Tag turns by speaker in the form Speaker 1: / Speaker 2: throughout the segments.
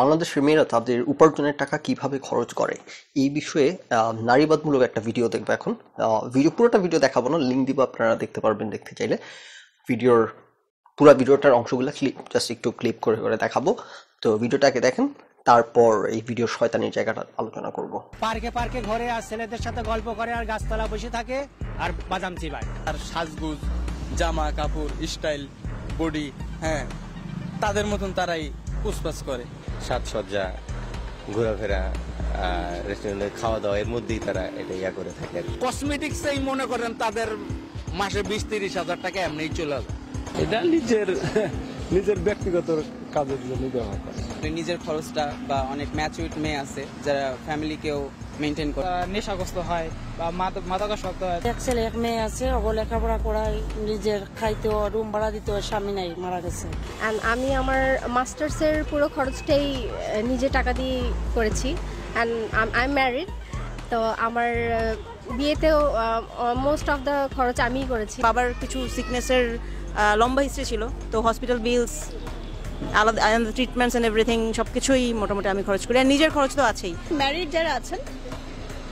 Speaker 1: বাংলাদেশের মেয়েরা তাদের উপার্জনের টাকা কীভাবে খরচ করে এই বিষয়ে আহ, নারীবাদমূলক একটা ভিডিও দেখব এখন। আহ, ভিডিও পুরোটা ভিডিও দেখাবো না লিঙ্ক দিব আপনারা দেখতে পারবেন দেখতে চাইলে। ভিডিওর পুরো ভিডিওটার অংশগুলো ক্লিপ জাস্ট একটু ক্লিপ করে করে দেখাবো। তো ভিডিওটাকে দেখেন তারপর এই ভিডিওর শয়তানির জায়গাটা আলোচনা করব।
Speaker 2: পার্কে পার্কে ঘরে আর ছেলেদের সাথে গল্প করে আর গাছতলা বসে থাকে আর বাদাম চিবায়।
Speaker 3: আর সাজগুজ জামা কাপড় স্টাইল বডি হ্যাঁ তাদের মতন তারাই পুসপাস করে।
Speaker 4: সাজসজ্জা ঘোরাফেরা রেস্টুরেন্টে খাওয়া দাওয়া এর মধ্যেই তারা এটা ইয়া করে থাকে আর কি।
Speaker 3: কসমেটিক্সেই মনে করেন তাদের মাসে বিশ তিরিশ হাজার টাকা এমনিই চলে যাবে
Speaker 5: এটা নিজের নিজের ব্যক্তিগত কাজের জন্য ব্যবহার করে।
Speaker 6: নিজের খরচটা বা অনেক ম্যাচুইট মেয়ে আছে যারা ফ্যামিলিকেও মেনটেন করে।
Speaker 7: নেশাগ্রস্ত হয় বা মাদকাসক্ত হয়।
Speaker 8: এক ছেলে এক মেয়ে আছে ওগুলো লেখাপড়া করায় নিজের খাইতেও রুম ভাড়া দিতেও স্বামী নাই মারা গেছে।
Speaker 9: আমি আমার মাস্টার্সের পুরো খরচটাই নিজে টাকা দিয়ে করেছি। অ্যান্ড আই এম ম্যারিড তো আমার বিয়েতেও মোস্ট অফ দ্য খরচ আমিই করেছি।
Speaker 10: বাবার কিছু সিকনেসের লম্বা হিস্ট্রি ছিল। তো হসপিটাল বিলস আলাদা ট্রিটমেন্টস অ্যান্ড এভরিথিং সব কিছুই মোটামুটি আমি খরচ করি। আর নিজের খরচ তো আছেই।
Speaker 9: ম্যারিড যারা আছেন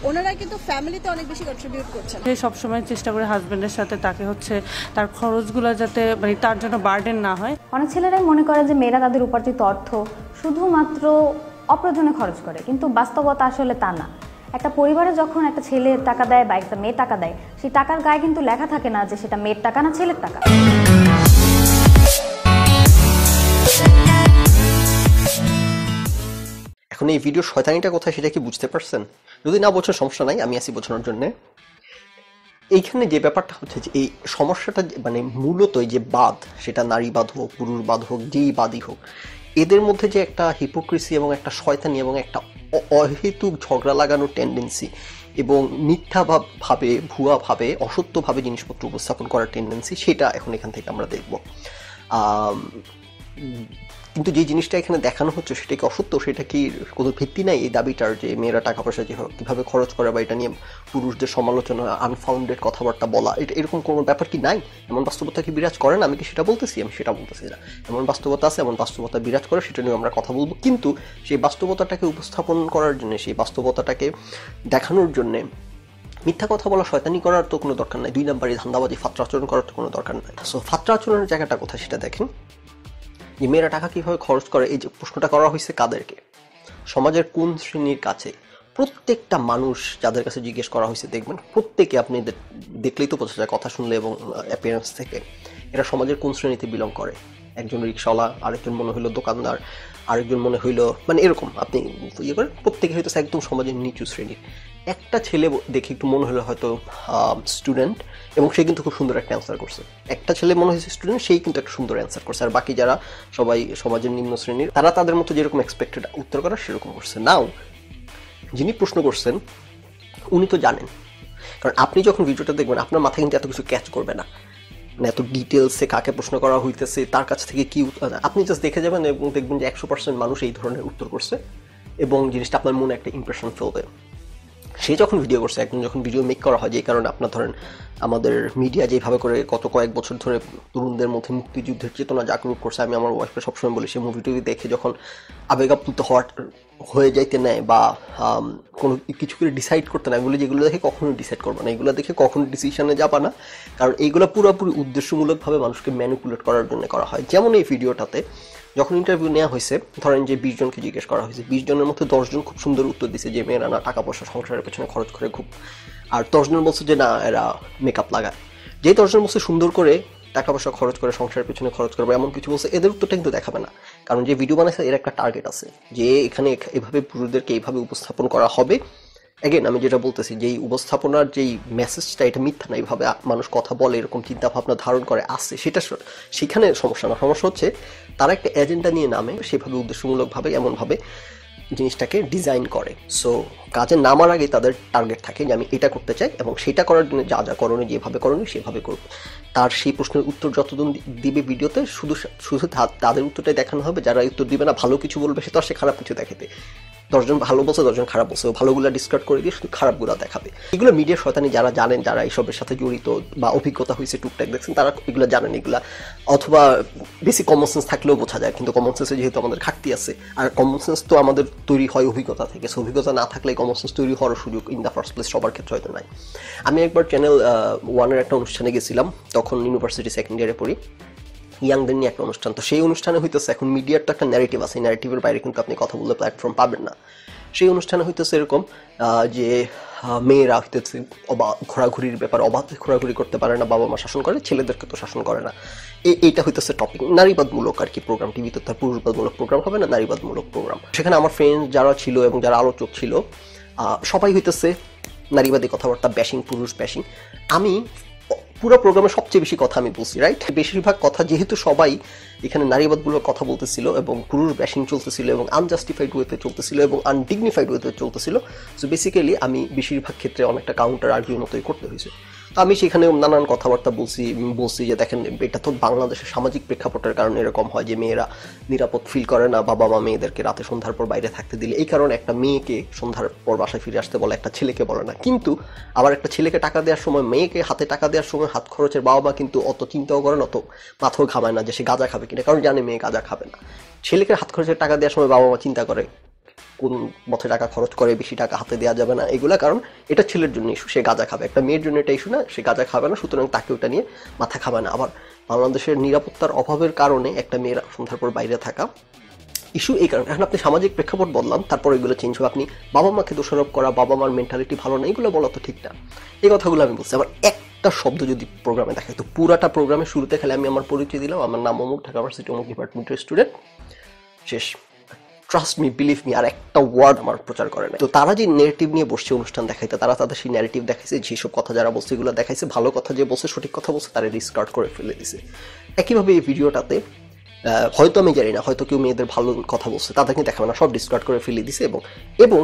Speaker 9: ওনারা কিন্তু ফ্যামিলিতে অনেক বেশি কন্ট্রিবিউট করছেন।
Speaker 8: সে সবসময় চেষ্টা করে হাজবেন্ডের সাথে তাকে হচ্ছে তার খরচগুলো যাতে মানে তার জন্য বার্ডেন না হয়।
Speaker 11: অনেক ছেলেরাই মনে করে যে মেয়েরা তাদের উপার্জিত অর্থ শুধুমাত্র অপ্রয়োজনে খরচ করে কিন্তু বাস্তবতা আসলে তা না। একটা পরিবারে যখন একটা ছেলে টাকা দেয় বা একটা মেয়ে টাকা দেয় সেই টাকার গায়ে কিন্তু লেখা থাকে না যে সেটা মেয়ের টাকা না ছেলের টাকা।
Speaker 1: এখন এই ভিডিও শয়তানিটা কোথায় সেটা কি বুঝতে পারছেন? যদি না বোঝার সমস্যা নাই, আমি আছি বোঝানোর জন্য। এইখানে যে ব্যাপারটা হচ্ছে যে এই সমস্যাটা মানে মূলত যে বাদ সেটা নারীবাদ হোক, পুরুষ বাদ হোক, যেই বাদই হোক, এদের মধ্যে যে একটা হিপোক্রেসি এবং একটা শয়তানি এবং একটা অহেতুক ঝগড়া লাগানোর টেন্ডেন্সি এবং মিথ্যা ভাব- ভাবে, ভুয়া ভাবে অসত্যভাবে জিনিসপত্র উপস্থাপন করার টেন্ডেন্সি সেটা এখন এখান থেকে আমরা দেখব। কিন্তু যে জিনিসটা এখানে দেখানো হচ্ছে সেটা কি অসত্য? সেটা কি কোনো ভিত্তি নাই এই দাবিটার যে মেয়েরা টাকা পয়সা যেভাবে কীভাবে খরচ করে বা এটা নিয়ে পুরুষদের সমালোচনা আনফাউন্ডেড কথাবার্তা বলা, এটা এরকম কোনো ব্যাপার কি নাই? এমন বাস্তবতা কি বিরাজ করে না? আমি কি সেটা বলতেছি? আমি সেটা বলতেছি না। এমন বাস্তবতা আছে, এমন বাস্তবতা বিরাজ করে, সেটা নিয়ে আমরা কথা বলব। কিন্তু সেই বাস্তবতাটাকে উপস্থাপন করার জন্য, সেই বাস্তবতাটাকে দেখানোর জন্যে মিথ্যা কথা বলা, শয়তানি করার তো কোনো দরকার নাই। দুই নাম্বারই ধান্দাবাজি, ফাত্রা আচরণ করার তো কোনো দরকার নাই। সো ফাত্রা আচরণের জায়গাটা কোথায় সেটা দেখেন। যে মেয়েরা টাকা কীভাবে খরচ করে, এই যে প্রশ্নটা করা হয়েছে কাদেরকে? সমাজের কোন শ্রেণির কাছে? প্রত্যেকটা মানুষ যাদের কাছে জিজ্ঞেস করা হয়েছে, দেখবেন প্রত্যেকে আপনি দেখলেই তো বোঝা যায় কথা শুনলে এবং অ্যাপিয়ারেন্স থেকে। এরা সমাজের কোন শ্রেণীতে বিলং করে? একজন রিক্সাওয়ালা আরেকজন মনে হইল দোকানদার, আরেকজন মনে হইল মানে এরকম আপনি ইয়ে করেন, প্রত্যেকে হয়তো একদম সমাজের নিচু শ্রেণির। একটা ছেলে দেখে একটু মনে হলো হয়তো স্টুডেন্ট এবং সে কিন্তু খুব সুন্দর একটা অ্যান্সার করছে। একটা ছেলে মনে হয়েছে স্টুডেন্ট সেই কিন্তু একটা সুন্দর অ্যান্সার করছে। আর বাকি যারা সবাই সমাজের নিম্ন শ্রেণির, তারা তাদের মতো যেরকম এক্সপেক্টেড উত্তর করা সেরকম করছে। নাও যিনি প্রশ্ন করছেন, উনি তো জানেন। কারণ আপনি যখন ভিডিওটা দেখবেন, আপনার মাথায় কিন্তু এত কিছু ক্যাচ করবে না। মানে এত ডিটেলসে কাকে প্রশ্ন করা হইতেছে, তার কাছ থেকে কি উত্তর- আপনি জাস্ট দেখে যাবেন এবং দেখবেন যে একশো পার্সেন্ট মানুষ এই ধরনের উত্তর করছে, এবং জিনিসটা আপনার মনে একটা ইমপ্রেশন ফেলবে। সে যখন ভিডিও করছে একজন যখন ভিডিও মেক করা হয় যে কারণে আপনার ধরেন আমাদের মিডিয়া যেভাবে করে গত কয়েক বছর ধরে তরুণদের মধ্যে মুক্তিযুদ্ধের চেতনা জাগরুক করছে, আমি আমার ওয়াইফকে সবসময় বলি সেই মুভিটি দেখে যখন আবেগ আপ্লুত হওয়ার, হয়ে যাইতে নেয় বা কোনো কিছু করে ডিসাইড করতে না এগুলো যেগুলো দেখে কখনোই ডিসাইড করবে না, এগুলো দেখে কখনো ডিসিশনে যাবা না, কারণ এইগুলো পুরোপুরি উদ্দেশ্যমূলকভাবে মানুষকে ম্যানিপুলেট করার জন্য করা হয়। যেমন এই ভিডিওটাতে যখন ইন্টারভিউ নেওয়া হয়েছে, ধরেন যে বিশ জনকে জিজ্ঞেস করা হয়েছে, বিশ জনের মধ্যে দশজন খুব সুন্দর উত্তর দিছে যে, মেয়েরা না টাকা পয়সা সংসারের পেছনে খরচ করে খুব আর দশজন বলছে যে না, এরা মেকআপ লাগায়। যে দশজন বলছে সুন্দর করে টাকা পয়সা খরচ করে, সংসারের পেছনে খরচ করবে, এমন কিছু বলছে, এদের উত্তরটা কিন্তু দেখাবে না। কারণ যে ভিডিও বানাইছে, এর একটা টার্গেট আছে। যে এখানে এভাবে পুরুষদেরকে এইভাবে উপস্থাপন করা হবে। এগেন আমি যেটা বলতেছি যে এই উপস্থাপনার যেই মেসেজটা এটা মিথ্যা না, এইভাবে মানুষ কথা বলে, এরকম চিন্তা ভাবনা ধারণ করে আসছে সেটা সেখানে সমস্যা না। সমস্যা হচ্ছে, তারা একটা এজেন্ডা নিয়ে নামে, সেভাবে উদ্দেশ্যমূলকভাবে, এমনভাবে। জিনিসটাকে ডিজাইন করে। সো কাজে নামার আগে তাদের টার্গেট থাকে যে আমি এটা করতে চাই এবং সেটা করার জন্য যা যা করণীয় যেভাবে করণীয় সেভাবে করব। তার সেই প্রশ্নের উত্তর যতদিন দিবে ভিডিওতে, শুধু শুধু তাদের উত্তরটাই দেখানো হবে। যারা উত্তর দিবে না, ভালো কিছু বলবে, সে তো সে খারাপ কিছু দেখাতে দশজন ভালো বলছে, দশজন খারাপ বলছে। ভালোগুলো ডিসকার্ড করে দিয়ে শুধু খারাপগুলো দেখাবে। এগুলো মিডিয়া শয়তানি যারা জানেন, যারা এইসবের সাথে জড়িত বা অভিজ্ঞতা হয়েছে টুকটাক, দেখছেন, তারা এগুলো জানেন এগুলা। অথবা বেশি কমন সেন্স থাকলেও বোঝা যায়, কিন্তু কমন সেন্সে যেহেতু আমাদের ঘাটতি আছে, আর কমন সেন্স তো আমাদের তৈরি হয় অভিজ্ঞতা থেকে। সো অভিজ্ঞতা না থাকলে কমন সেন্স তৈরি হওয়ার সুযোগ ইন দ্য ফার্স্ট প্লেস সবার ক্ষেত্রে হয়তো নাই। আমি একবার চ্যানেল ওয়ানের একটা অনুষ্ঠানে গেছিলাম, তখন ইউনিভার্সিটি সেকেন্ড ইয়ারে পড়ি ইয়াংদের নিয়ে একটা অনুষ্ঠান। তো সেই অনুষ্ঠানে হইতেছে, এখন মিডিয়ার তো একটা ন্যারেটিভ আছে ন্যারেটিভের বাইরে কিন্তু আপনি কথা বললে প্ল্যাটফর্ম পাবেন না। সেই অনুষ্ঠানে হইতেছে এরকম যে মেয়েরা হইতেছে, অবা, ঘোরাঘুরির ব্যাপার, অবাধ ঘোরাঘুরি করতে পারে না বাবা মা শাসন করে, ছেলেদেরকে তো শাসন করে না। এইটা হইতেছে টপিক নারীবাদমূলক আর কি প্রোগ্রাম টিভিতে তার পুরুষবাদমূলক প্রোগ্রাম হবে না, নারীবাদমূলক প্রোগ্রাম সেখানে আমার ফ্রেন্ড যারা ছিল এবং যারা আলোচক ছিল সবাই হইতেছে নারীবাদী কথাবার্তা ব্যাশিং পুরুষ ব্যাশিং আমি পুরো প্রোগ্রামে সবচেয়ে বেশি কথা আমি বলছি রাইট বেশিরভাগ কথা যেহেতু সবাই এখানে নারীবাদগুলোর কথা বলতেছিল এবং পুরুষ ব্যাশিং চলতেছিল এবং আনজাস্টিফাইড ওয়েতে চলতেছিল এবং আনডিগনিফাইড ওয়েতে চলতেছিল সো বেসিক্যালি আমি বেশিরভাগ ক্ষেত্রে অনেকটা কাউন্টার আর্গুর মতোই করতে হয়েছে। আমি সেখানে নানান কথাবার্তা বলছি বলছি যে দেখেন, এটা তো বাংলাদেশের সামাজিক প্রেক্ষাপটের কারণে এরকম হয় যে মেয়েরা নিরাপদ ফিল করে না বাবা মা মেয়েদেরকে রাতে সন্ধ্যার পর বাইরে থাকতে দিলে। এই কারণে একটা মেয়েকে সন্ধ্যার পর বাসায় ফিরে আসতে বলে, একটা ছেলেকে বলে না। কিন্তু আবার একটা ছেলেকে টাকা দেওয়ার সময়, মেয়েকে হাতে টাকা দেওয়ার সময় হাত খরচের বাবা মা কিন্তু অত চিন্তাও করে না, অত মাথাও ঘামায় না যে সে গাঁজা খাবে কিনা। কারণ জানে মেয়ে গাঁজা খাবে না। ছেলেকে হাত খরচের টাকা দেওয়ার সময় বাবা মা চিন্তা করে কোন পথে টাকা খরচ করে, বেশি টাকা হাতে দেওয়া যাবে না। এগুলা কারণ এটা ছেলের জন্য ইস্যু সে গাঁজা খাবে। একটা মেয়ের জন্য এটা ইস্যু না, সে গাঁজা খাবে না, সুতরাং তাকে ওটা নিয়ে মাথা খাবে না। আবার বাংলাদেশের নিরাপত্তার অভাবের কারণে একটা মেয়ের সন্ধ্যার পর বাইরে থাকা ইস্যু এই কারণে। এখন আপনি সামাজিক প্রেক্ষাপট বদলান, তারপর এগুলো চেঞ্জ হবে। আপনি বাবা মাকে দোষারোপ করা, বাবা মার মেন্টালিটি ভালো না, এগুলো বলা তো ঠিক না। এই কথাগুলো আমি বলছি। আবার একটা শব্দ যদি প্রোগ্রামে দেখায়, তো পুরাটা প্রোগ্রামে শুরুতে খেলে আমি আমার পরিচয় দিলাম। আমার নাম অমুক, ঢাকা ইউনিভার্সিটি অমুক ডিপার্টমেন্টের স্টুডেন্ট শেষ। ট্রাস্ট মি বিলিভ মি আর একটা ওয়ার্ড আমার প্রচার করে না তো তারা যে নেগেটিভ নিয়ে বসছে, অনুষ্ঠান দেখাইতে, তারা তাদের সেই ন্যারেটিভ দেখাইছে যেসব কথা যারা বলছে, এগুলো দেখাইছে, ভালো কথা যে বলছে, সঠিক কথা বলছে, তারা ডিসকার্ড করে ফেলে দিছে। একইভাবে এই ভিডিওটাতে হয়তো আমি জানি না, হয়তো কেউ মেয়েদের ভালো কথা বলছে, তাদেরকে দেখাবে না, সব ডিসকার্ড করে ফেলে দিছে এবং এবং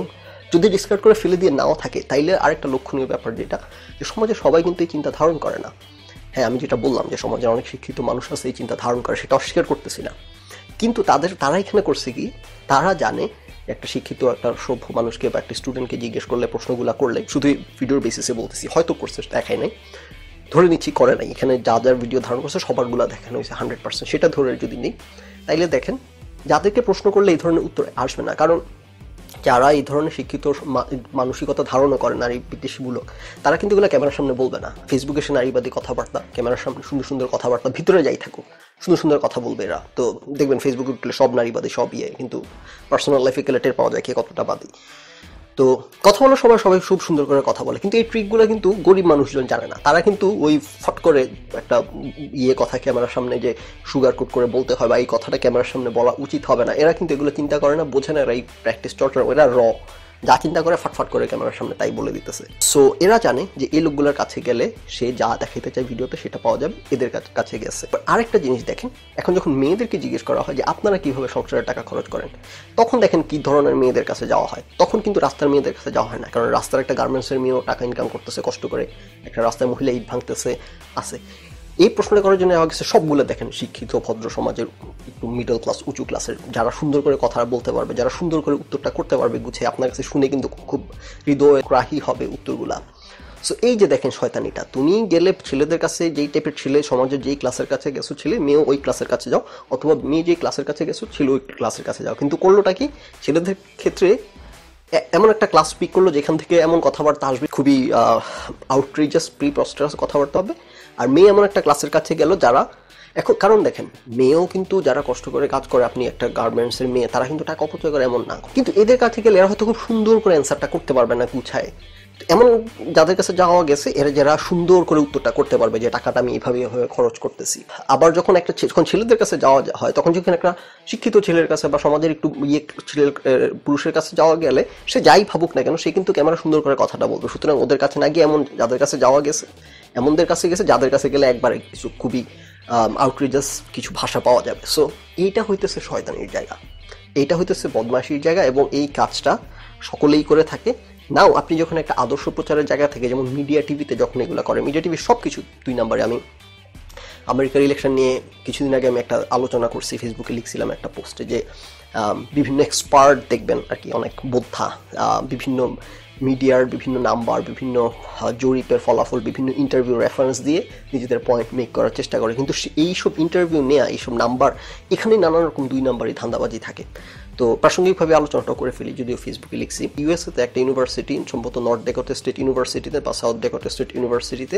Speaker 1: যদি ডিসকার্ড করে ফেলে দিয়ে নাও থাকে, তাইলে আরেকটা লক্ষণীয় ব্যাপার যেটা, যে সমাজে সবাই কিন্তু এই চিন্তা ধারণ করে না। হ্যাঁ আমি যেটা বললাম যে সমাজের অনেক শিক্ষিত মানুষ আছে, এই চিন্তা ধারণ করে, সেটা অস্বীকার করতেছি না। কিন্তু তাদের, তারা এখানে করছে কি? তারা জানে একটা শিক্ষিত একটা সভ্য মানুষকে বা একটা স্টুডেন্টকে জিজ্ঞেস করলে, প্রশ্নগুলো করলে, শুধু ভিডিওর বেসিসে বলতেছি, হয়তো করছে দেখাই নাই। ধরে নিচ্ছি, করে নাই। এখানে যা যার ভিডিও ধারণ করছে, সবারগুলো দেখানো হয়েছে হান্ড্রেড পার্সেন্ট সেটা ধরে যদি নেই, তাইলে দেখেন, যাদেরকে প্রশ্ন করলে এই ধরনের উত্তর আসবে না। কারণ যারা এই ধরনের শিক্ষিত মানসিকতা ধারণা করে, নারী বিদ্বেষমূলক, তারা কিন্তু এগুলো ক্যামেরার সামনে বলবে না। ফেসবুকে সে নারীবাদী কথাবার্তা, ক্যামেরার সামনে সুন্দর সুন্দর কথাবার্তা, ভিতরে যাই থাকুক। সুন্দর সুন্দর কথা বলবে এরা। তো দেখবেন ফেসবুকে উঠলে সব নারীবাদী সব ইয়ে কিন্তু পার্সোনাল লাইফে গেলে টের পাওয়া যায় কে কতটা বাদী। তো কথা বলার সময় সবাই খুব সুন্দর করে কথা বলে, কিন্তু এই ট্রিকগুলো কিন্তু গরিব মানুষজন জানে না। তারা কিন্তু ওই ফট করে একটা ইয়ে কথা ক্যামেরার সামনে যে সুগার কোট করে বলতে হয় বা এই কথাটা ক্যামেরার সামনে বলা উচিত হবে না। এরা কিন্তু এগুলো চিন্তা করে না, বোঝে না এরা এই প্র্যাকটিস চর্চা এরা র যা চিন্তা করে ফটফট করে ক্যামেরার সামনে তাই বলে দিতেছে। সো এরা জানে যে এই লোকগুলোর কাছে গেলে সে যা দেখাইতে চায় ভিডিওতে সেটা পাওয়া যাবে, এদের কাছ- গেছে। আরেকটা জিনিস দেখেন, এখন যখন মেয়েদেরকে জিজ্ঞেস করা হয় যে আপনারা কীভাবে সংসারের টাকা খরচ করেন, তখন দেখেন কি ধরনের মেয়েদের কাছে যাওয়া হয়। তখন কিন্তু রাস্তার মেয়েদের কাছে যাওয়া হয় না, কারণ রাস্তার একটা গার্মেন্টসের মেয়েও টাকা ইনকাম করতেছে, কষ্ট করে। একটা রাস্তায় মহিলা ইট ভাঙতেছে, আছে। এই প্রশ্নটা করার জন্য আমার কাছে সবগুলো দেখেন, শিক্ষিত, ভদ্র সমাজের একটু মিডল ক্লাস উঁচু ক্লাসের যারা সুন্দর করে কথা বলতে পারবে, যারা সুন্দর করে উত্তরটা করতে পারবে গুছিয়ে আপনার কাছে শুনে কিন্তু খুব হৃদয় গ্রাহী হবে উত্তরগুলা। সো এই যে দেখেন শয়তানিটা, তুমি গেলে ছেলেদের কাছে যেই টাইপের ছেলে সমাজের যেই ক্লাসের কাছে গেছো ছেলে, মেয়েও ওই ক্লাসের কাছে যাও, অথবা মেয়ে যেই ক্লাসের কাছে গেছো ছেলে ওই ক্লাসের কাছে যাও। কিন্তু করলোটা কি? ছেলেদের ক্ষেত্রে এমন একটা ক্লাস পিক করল যেখান থেকে এমন কথাবার্তা আসবে, খুবই আউটরিজাস প্রি প্রস্টারাস কথাবার্তা হবে। আর মেয়ে এমন একটা ক্লাসের কাছে গেল যারা, এখন কারণ দেখেন, মেয়েও কিন্তু যারা কষ্ট করে কাজ করে, আপনি একটা গার্মেন্টসের মেয়ে, তারা কিন্তু টাকা অপচয় করে এমন না। কিন্তু এদের কাছে গেলে এরা হয়তো খুব সুন্দর করে অ্যান্সারটা করতে পারবে না গুছায়। এমন যাদের কাছে যাওয়া গেছে, এরা যারা সুন্দর করে উত্তরটা করতে পারবে যে টাকাটা আমি এইভাবে খরচ করতেছি। আবার যখন একটা যখন ছেলেদের কাছে যাওয়া হয়, তখন যখন একটা শিক্ষিত ছেলের কাছে বা সমাজের একটু ইয়ে ছেলের পুরুষের কাছে যাওয়া গেলে, সে যাই ভাবুক না কেন, সে কিন্তু ক্যামেরা সুন্দর করে কথাটা বলবে। সুতরাং ওদের কাছে না গিয়ে এমন যাদের কাছে যাওয়া গেছে, এমনদের কাছে গেছে যাদের কাছে গেলে একবারে কিছু খুবই আউটরিজাস কিছু ভাষা পাওয়া যাবে। সো এইটা হইতেছে শয়তানির জায়গা। এইটা হইতেছে বদমাশির জায়গা এবং এই কাজটা সকলেই করে থাকে। নাও আপনি যখন একটা আদর্শ প্রচারের জায়গা থেকে, যেমন মিডিয়া টিভিতে যখন এগুলো করে মিডিয়া টিভি সব কিছু দুই নম্বরে আমি আমেরিকার ইলেকশন নিয়ে কিছুদিন আগে আমি একটা আলোচনা করছি ফেসবুকে লিখছিলাম একটা পোস্টে যে বিভিন্ন এক্সপার্ট দেখবেন আর কি, অনেক বোদ্ধা বিভিন্ন মিডিয়ার বিভিন্ন নাম্বার বিভিন্ন জরিপের ফলাফল, বিভিন্ন ইন্টারভিউ রেফারেন্স দিয়ে নিজেদের পয়েন্ট মেক করার চেষ্টা করে। কিন্তু এইসব ইন্টারভিউ নেওয়া এইসব নাম্বার এখানে নানা রকম দুই নাম্বারই ধান্দাবাজি থাকে। তো প্রাসঙ্গিকভাবে আলোচনাটা করে ফেলি, যদিও ফেসবুকে লিখছি। ইউএসএতে একটা ইউনিভার্সিটি সম্ভবত নর্থ ডেকোটা স্টেট ইউনিভার্সিটিতে বা সাউথ ডেকোটা স্টেট ইউনিভার্সিটিতে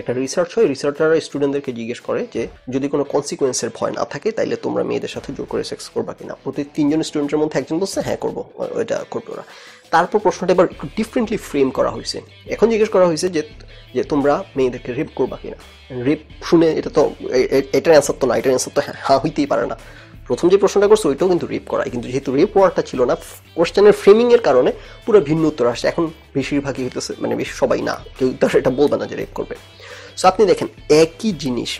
Speaker 1: একটা রিসার্চ হয়। রিসার্চাররা স্টুডেন্টদেরকে জিজ্ঞেস করে যে, যদি কোনো কনসিকুয়েন্সের ভয় না থাকে, তাইলে তোমরা মেয়েদের সাথে জোর করে সেক্স করবা কিনা? প্রতি তিনজন স্টুডেন্টের মধ্যে একজন বলছে হ্যাঁ করব এটা করবে ওরা তারপর প্রশ্নটা এবার একটু ডিফারেন্টলি ফ্রেম করা হয়েছে। এখন জিজ্ঞেস করা হয়েছে যে যে তোমরা মেয়েদেরকে রেপ করবা কিনা? রেপ শুনে এটা তো এটার অ্যান্সার তো না, এটার অ্যান্সার তো হ্যাঁ হ্যাঁ হইতেই পারে না। প্রথম যে প্রশ্নটা করছে, ওইটাও কিন্তু রেপ করায়। কিন্তু যেহেতু রেপ ওয়ার্ডটা ছিল না কোশ্চেনের ফ্রেমিং এর কারণে পুরো ভিন্ন উত্তর আসছে। এখন বেশিরভাগই হইতেছে মানে বেশি সবাই না, কেউ তো সেটা বলবে না যে রেপ করবে। সো আপনি দেখেন, একই জিনিস,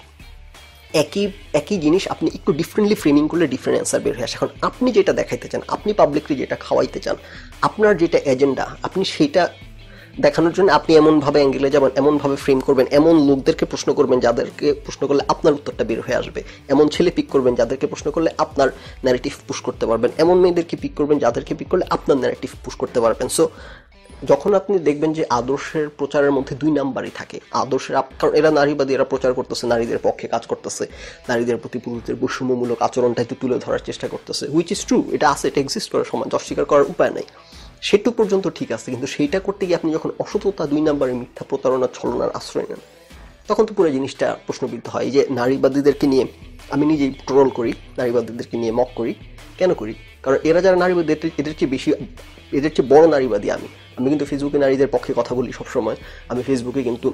Speaker 1: একই একই জিনিস আপনি একটু ডিফারেন্টলি ফ্রেমিং করলে ডিফারেন্ট অ্যান্সার বের হয়ে আসে। এখন আপনি যেটা দেখাইতে চান, আপনি পাবলিকলি যেটা খাওয়াইতে চান, আপনার যেটা এজেন্ডা আপনি সেটা দেখানোর জন্য আপনি এমনভাবে অ্যাঙ্গেলে যাবেন, এমনভাবে ফ্রেম করবেন, এমন লোকদেরকে প্রশ্ন করবেন যাদেরকে প্রশ্ন করলে আপনার উত্তরটা বের হয়ে আসবে। এমন ছেলে পিক করবেন যাদেরকে প্রশ্ন করলে আপনার ন্যারেটিভ পুশ করতে পারবেন। এমন মেয়েদেরকে পিক করবেন যাদেরকে পিক করলে আপনার ন্যারেটিভ পুশ করতে পারবেন। সো যখন আপনি দেখবেন যে আদর্শের প্রচারের মধ্যে দুই নাম্বারই থাকে, আদর্শের কারণ এরা নারীবাদী, এরা প্রচার করতেছে, নারীদের পক্ষে কাজ করতেছে, নারীদের প্রতি পুরুষদের বৈষম্যমূলক আচরণটা একটু তুলে ধরার চেষ্টা করতেছে হুইচ ইজ ট্রু এটা আছে, এটা এক্সিস্ট করে সমাজ, অস্বীকার করার উপায় নেই। সেটু পর্যন্ত ঠিক আছে, কিন্তু সেইটা করতে গিয়ে আপনি যখন অসততা দুই নাম্বারের মিথ্যা প্রতারণা, ছলনার আশ্রয় নেন, তখন তো পুরো জিনিসটা প্রশ্নবিদ্ধ হয়। যে নারীবাদীদেরকে নিয়ে আমি নিজেই ট্রোল করি, নারীবাদীদেরকে নিয়ে মক করি, কেন করি? কারণ এরা যারা নারীবাদী, এদের চেয়ে বেশি এদের চেয়ে বড় নারীবাদী আমি। আমি কিন্তু ফেসবুকে নারীদের পক্ষে কথা বলি সবসময়। আমি ফেসবুকে কিন্তু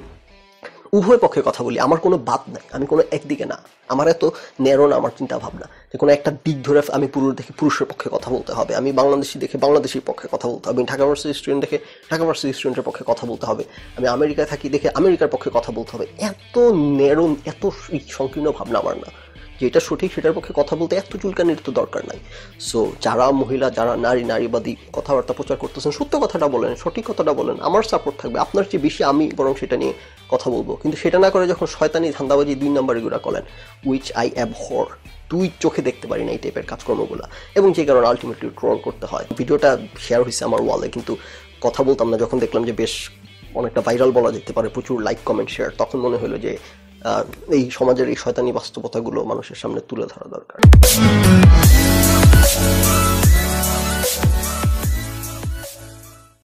Speaker 1: উভয় পক্ষে কথা বলি, আমার কোনো বাদ নাই, আমি কোনো একদিকে না। আমার এত ন্যারো না, আমার চিন্তা ভাবনা যে কোনো একটা দিক ধরে আমি পুরুষ দেখে পুরুষের পক্ষে কথা বলতে হবে, আমি বাংলাদেশি দেখে বাংলাদেশির পক্ষে কথা বলতে হবে, আমি ঢাকা ভার্সিটি স্টুডেন্ট দেখে ঢাকা ভার্সিটি স্টুডেন্টের পক্ষে কথা বলতে হবে, আমি আমেরিকায় থাকি দেখে আমেরিকার পক্ষে কথা বলতে হবে। এত ন্যারো, এত সংকীর্ণ ভাবনা আমার না। যেটা সঠিক সেটার পক্ষে কথা বলতে এত চুলকানির তো দরকার নাই। সো যারা মহিলা, যারা নারী, নারীবাদী কথাবার্তা প্রচার করতেছেন, সত্য কথাটা বলেন, সঠিক কথাটা বলেন, আমার সাপোর্ট থাকবে। আপনার চেয়ে বেশি আমি বরং সেটা নিয়ে কথা বলব। কিন্তু সেটা না করে যখন শয়তানি ধান্দাবাজি দুই নাম্বার এগুলা করেন উইচ আই অ্যাব হর দুই চোখে দেখতে পারি না এই টাইপের কাজকর্মগুলো। এবং যে কারণে আলটিমেটলি ট্রল করতে হয়। ভিডিওটা শেয়ার হয়েছে আমার ওয়ালে কিন্তু কথা বলতাম না, যখন দেখলাম যে বেশ অনেকটা ভাইরাল বলা যেতে পারে, প্রচুর লাইক কমেন্ট শেয়ার তখন মনে হলো যে এই সমাজের এই শয়তানি বাস্তবতাগুলো মানুষের সামনে তুলে ধরা দরকার।